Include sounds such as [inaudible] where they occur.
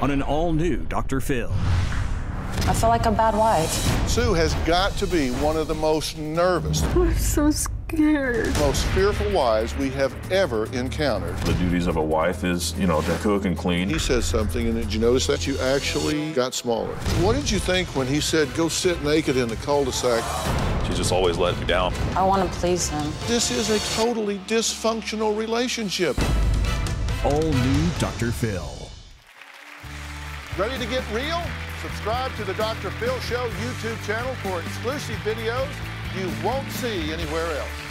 on an all new Dr. Phil. I feel like a bad wife. Sue has got to be one of the most nervous, [laughs] I'm so scared. most fearful wives we have ever encountered. The duties of a wife is, you know, to cook and clean. He says something, and did you notice that you actually got smaller? What did you think when he said, go sit naked in the cul-de-sac? She's just always let me down. I want to please him. This is a totally dysfunctional relationship. All new Dr. Phil. Ready to get real? Subscribe to the Dr. Phil Show YouTube channel for exclusive videos you won't see anywhere else.